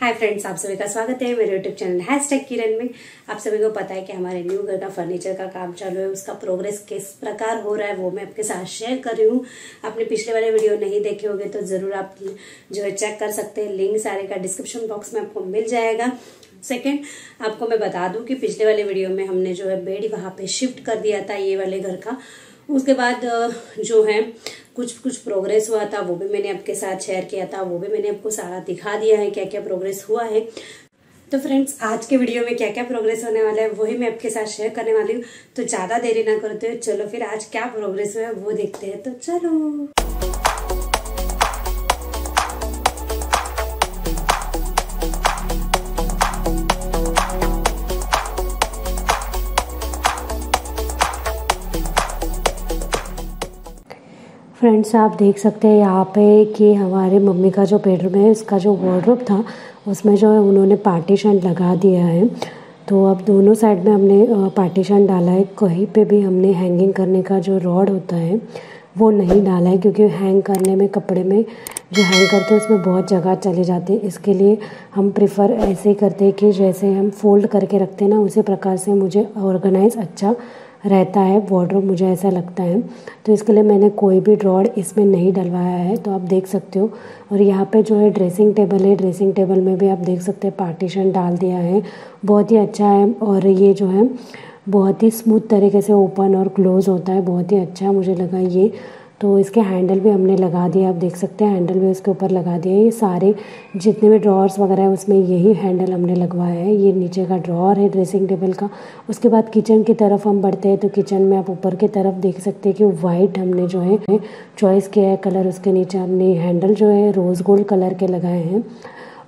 Hi friends आप सभी का स्वागत है। मेरे YouTube channel hashtag Kiran में। आप सभी को पता है कि हमारे न्यू घर का फर्नीचर का काम चालू है। उसका प्रोग्रेस किस प्रकार हो रहा है, वो मैं आपके साथ शेयर कर रही हूँ। आपने पिछले वाले वीडियो नहीं देखे होंगे तो ज़रूर आप जो है चेक कर सकते हैं। लिंक सारे का डिस्क्रिप्शन बॉक्स में आपको मिल जाएगा। सेकेंड आपको मैं बता दूँ कि पिछले वाले वीडियो में हमने जो है बेड वहाँ पे शिफ्ट कर दिया था, ये वाले घर का। उसके बाद जो है कुछ कुछ प्रोग्रेस हुआ था, वो भी मैंने आपके साथ शेयर किया था, वो भी मैंने आपको सारा दिखा दिया है क्या क्या प्रोग्रेस हुआ है। तो फ्रेंड्स आज के वीडियो में क्या क्या प्रोग्रेस होने वाला है वही मैं आपके साथ शेयर करने वाली हूँ। तो ज़्यादा देरी ना करते हो चलो फिर आज क्या प्रोग्रेस हुआ है, वो देखते हैं। तो चलो। फ्रेंड्स आप देख सकते हैं यहाँ पे कि हमारे मम्मी का जो बेडरूम है, उसका जो वार्डरोब था, उसमें जो है उन्होंने पार्टीशन लगा दिया है। तो अब दोनों साइड में हमने पार्टीशन डाला है। कहीं पे भी हमने हैंगिंग करने का जो रॉड होता है, वो नहीं डाला है, क्योंकि हैंग करने में, कपड़े में जो हैंग करते हैं, उसमें बहुत जगह चले जाते हैं। इसके लिए हम प्रिफ़र ऐसे करते हैं कि जैसे हम फोल्ड करके रखते हैं ना, उसी प्रकार से मुझे ऑर्गेनाइज अच्छा रहता है वार्डरोब मुझे ऐसा लगता है। तो इसके लिए मैंने कोई भी ड्रॉड इसमें नहीं डलवाया है। तो आप देख सकते हो। और यहाँ पे जो है ड्रेसिंग टेबल है ड्रेसिंग टेबल में भी आप देख सकते हैं पार्टीशन डाल दिया है। बहुत ही अच्छा है और ये जो है, बहुत ही स्मूथ तरीके से ओपन और क्लोज़ होता है। बहुत ही अच्छा मुझे लगा ये। तो इसके हैंडल भी हमने लगा दिया आप देख सकते हैं हैंडल भी उसके ऊपर लगा दिए। ये सारे जितने भी ड्रॉर्स वगैरह है, उसमें यही हैंडल हमने लगवाया है। ये नीचे का ड्रॉर है ड्रेसिंग टेबल का। उसके बाद किचन की तरफ़ हम बढ़ते हैं तो किचन में आप ऊपर की तरफ़ देख सकते हैं कि वाइट हमने जो है चॉइस किया है कलर उसके नीचे। हमने हैंडल जो है रोज़ गोल्ड कलर के लगाए हैं।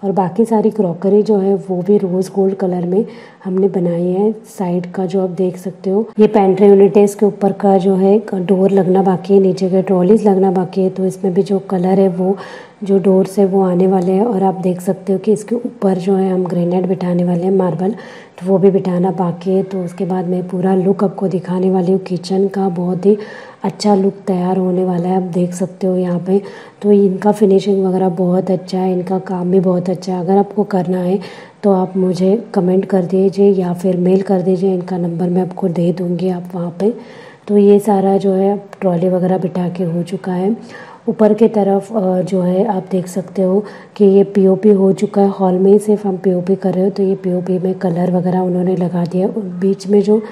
और बाकी सारी क्रॉकरी जो है, वो भी रोज़ गोल्ड कलर में हमने बनाई है। साइड का जो आप देख सकते हो, ये पेंट्री यूनिट है। इसके ऊपर का जो है, डोर लगना बाकी है, नीचे के ट्रॉलीज लगना बाकी है। तो इसमें भी जो कलर है, वो जो डोर से वो आने वाले हैं और आप देख सकते हो कि इसके ऊपर जो है हम ग्रेनाइट बिठाने वाले हैं, मार्बल तो वो भी बिठाना बाकी है। तो उसके बाद मैं पूरा लुक आपको दिखाने वाली हूँ। किचन का बहुत ही अच्छा लुक तैयार होने वाला है, आप देख सकते हो यहाँ पे। तो इनका फिनिशिंग वगैरह बहुत अच्छा है, इनका काम भी बहुत अच्छा है। अगर आपको करना है तो आप मुझे कमेंट कर दीजिए या फिर मेल कर दीजिए, इनका नंबर मैं आपको दे दूँगी आप वहाँ पर तो ये सारा जो है ट्रॉली वगैरह बिठा के हो चुका है। ऊपर के तरफ़ जो है, आप देख सकते हो कि ये पीओपी हो चुका है। हॉल में ही सिर्फ़ हम पीओपी कर रहे हो तो ये पीओपी में कलर वगैरह उन्होंने लगा दिया। बीच में जो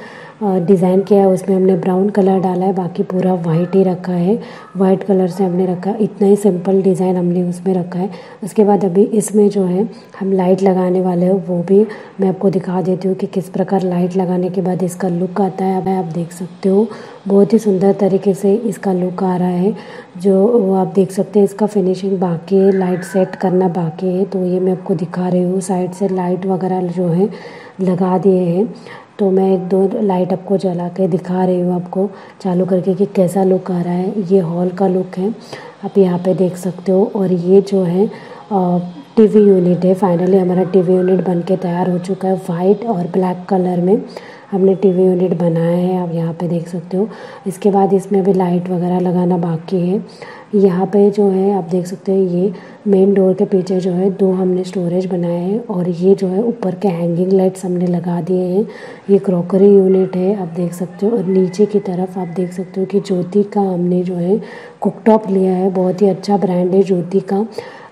डिज़ाइन किया है, उसमें हमने ब्राउन कलर डाला है, बाकी पूरा वाइट ही रखा है। वाइट कलर से हमने रखा, इतना ही सिंपल डिज़ाइन हमने उसमें रखा है। उसके बाद अभी इसमें जो है, हम लाइट लगाने वाले हो, वो भी मैं आपको दिखा देती हूँ कि किस प्रकार लाइट लगाने के बाद इसका लुक आता है। अब आप देख सकते हो, बहुत ही सुंदर तरीके से इसका लुक आ रहा है। जो आप देख सकते हैं, इसका फिनिशिंग बाकी है, लाइट सेट करना बाकी है। तो ये मैं आपको दिखा रही हूँ, साइड से लाइट वगैरह जो है, लगा दिए हैं। तो मैं एक दो लाइट आपको जला के दिखा रही हूँ आपको चालू करके कि कैसा लुक आ रहा है। ये हॉल का लुक है। आप यहाँ पे देख सकते हो और ये जो है टीवी यूनिट है। फाइनली हमारा टीवी यूनिट बन के तैयार हो चुका है वाइट और ब्लैक कलर में। हमने टीवी यूनिट बनाया है, आप यहाँ पे देख सकते हो। इसके बाद इसमें भी लाइट वगैरह लगाना बाकी है। यहाँ पे जो है, आप देख सकते हो, ये मेन डोर के पीछे जो है, दो हमने स्टोरेज बनाए हैं और ये जो है, ऊपर के हैंगिंग लाइट्स हमने लगा दिए हैं। ये क्रॉकरी यूनिट है, आप देख सकते हो। और नीचे की तरफ़ आप देख सकते हो कि ज्योति का हमने जो है कुकटॉप लिया है। बहुत ही अच्छा ब्रांड है ज्योति का।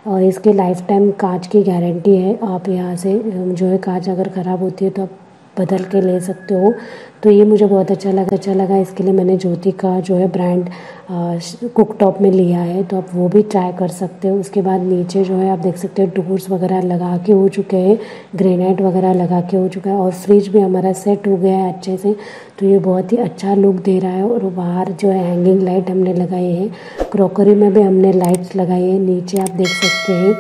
और इसके लाइफ टाइम कांच की गारंटी है। आप यहाँ से, जो है, कांच अगर ख़राब होती है तो आप बदल के ले सकते हो। तो ये मुझे बहुत अच्छा लगा अच्छा लगा। इसके लिए मैंने ज्योति का जो है ब्रांड कुक टॉप में लिया है। तो आप वो भी ट्राई कर सकते हो। उसके बाद नीचे जो है आप देख सकते हो डोर्स वगैरह लगा के हो चुके हैं। ग्रेनाइट वगैरह लगा के हो चुका है। और फ्रिज भी हमारा सेट हो गया है अच्छे से। तो ये बहुत ही अच्छा लुक दे रहा है। और बाहर जो है हैंगिंग लाइट हमने लगाई है। क्रॉकरी में भी हमने लाइट्स लगाई है। नीचे आप देख सकते हैं।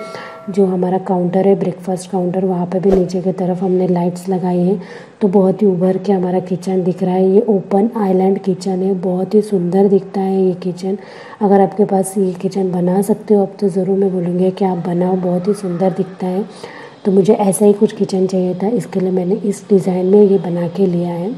जो हमारा काउंटर है ब्रेकफास्ट काउंटर वहाँ पे भी नीचे की तरफ़ हमने लाइट्स लगाई हैं। तो बहुत ही उभर के हमारा किचन दिख रहा है। ये ओपन आइलैंड किचन है। बहुत ही सुंदर दिखता है ये किचन अगर आपके पास ये किचन बना सकते हो अब तो ज़रूर मैं बोलूँगी कि आप बनाओ। बहुत ही सुंदर दिखता है। तो मुझे ऐसा ही कुछ किचन चाहिए था। इसके लिए मैंने इस डिज़ाइन में ये बना के लिया है।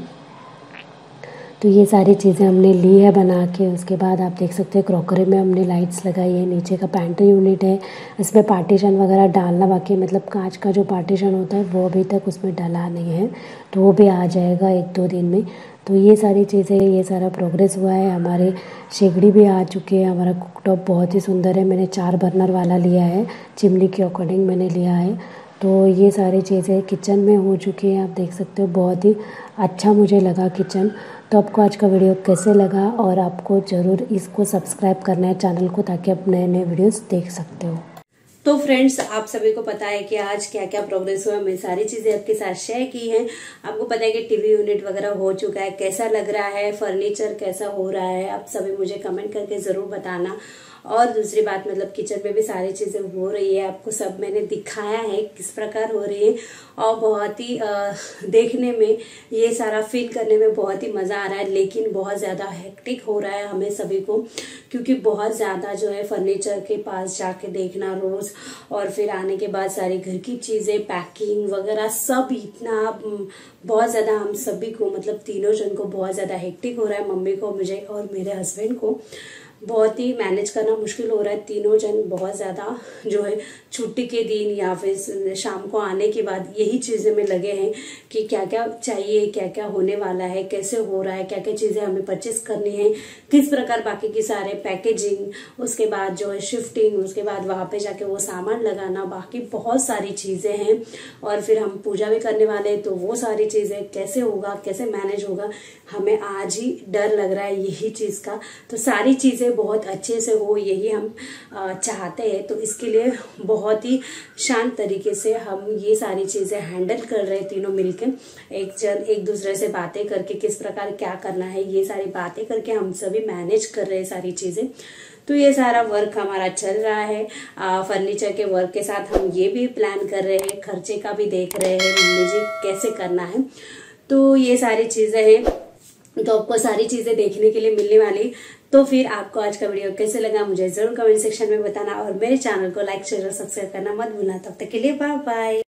तो ये सारी चीज़ें हमने ली है बना के। उसके बाद आप देख सकते हैं क्रॉकरी में हमने लाइट्स लगाई है। नीचे का पेंट्री यूनिट है। इसमें पार्टीशन वगैरह डालना बाकी मतलब कांच का जो पार्टीशन होता है, वो अभी तक उसमें डाला नहीं है। तो वो भी आ जाएगा एक दो दिन में। तो ये सारी चीज़ें, ये सारा प्रोग्रेस हुआ है। हमारे शेगड़ी भी आ चुकी है। हमारा कुकटॉप बहुत ही सुंदर है। मैंने चार बर्नर वाला लिया है। चिमनी के अकॉर्डिंग मैंने लिया है। तो ये सारी चीज़ें किचन में हो चुकी हैं। आप देख सकते हो, बहुत ही अच्छा मुझे लगा किचन तो आपको आज का वीडियो कैसे लगा और आपको ज़रूर इसको सब्सक्राइब करना है चैनल को ताकि आप नए नए वीडियोस देख सकते हो। तो फ्रेंड्स, आप सभी को पता है कि आज क्या क्या प्रोग्रेस हुआ मैं सारी चीज़ें आपके साथ शेयर की हैं। आपको पता है कि टीवी यूनिट वगैरह हो चुका है, कैसा लग रहा है फर्नीचर कैसा हो रहा है, आप सभी मुझे कमेंट करके ज़रूर बताना। और दूसरी बात मतलब किचन में भी सारी चीज़ें हो रही है, आपको सब मैंने दिखाया है किस प्रकार हो रही है। और बहुत ही देखने में, ये सारा फील करने में बहुत ही मज़ा आ रहा है, लेकिन बहुत ज़्यादा हेक्टिक हो रहा है हमें सभी को, क्योंकि बहुत ज़्यादा जो है फर्नीचर के पास जाके देखना रोज, और फिर आने के बाद सारी घर की चीज़ें पैकिंग वगैरह सब इतना बहुत ज़्यादा हम सभी को मतलब तीनों जन को बहुत ज़्यादा हेक्टिक हो रहा है। मम्मी को, मुझे और मेरे हस्बैंड को। बहुत ही मैनेज करना मुश्किल हो रहा है। तीनों जन बहुत ज़्यादा जो है छुट्टी के दिन या फिर शाम को आने के बाद यही चीज़ें में लगे हैं कि क्या क्या चाहिए क्या क्या होने वाला है, कैसे हो रहा है क्या क्या चीज़ें हमें परचेस करनी है, किस प्रकार बाकी की सारे पैकेजिंग उसके बाद जो है शिफ्टिंग उसके बाद वहाँ पे जाके वो सामान लगाना, बाकी बहुत सारी चीज़ें हैं। और फिर हम पूजा भी करने वाले हैं तो वो सारी चीज़ें, कैसे होगा, कैसे मैनेज होगा, हमें आज ही डर लग रहा है यही चीज़ का। तो सारी चीज़ें बहुत अच्छे से हो, यही हम चाहते हैं। तो इसके लिए बहुत ही शांत तरीके से हम ये सारी चीज़ें हैंडल कर रहे तीनों मिलके। एक जन, एक दूसरे से बातें करके किस प्रकार क्या करना है, ये सारी बातें करके हम सभी मैनेज कर रहे सारी चीज़ें। तो ये सारा वर्क हमारा चल रहा है। फर्नीचर के वर्क के साथ हम ये भी प्लान कर रहे हैं, खर्चे का भी देख रहे हैं, मम्मी जी कैसे करना है। तो ये सारी चीज़ें हैं। तो आपको सारी चीज़ें देखने के लिए मिलने वाली। तो फिर आपको आज का वीडियो कैसे लगा मुझे ज़रूर कमेंट सेक्शन में बताना और मेरे चैनल को लाइक शेयर और सब्सक्राइब करना मत भूलना। तब तक के लिए बाय बाय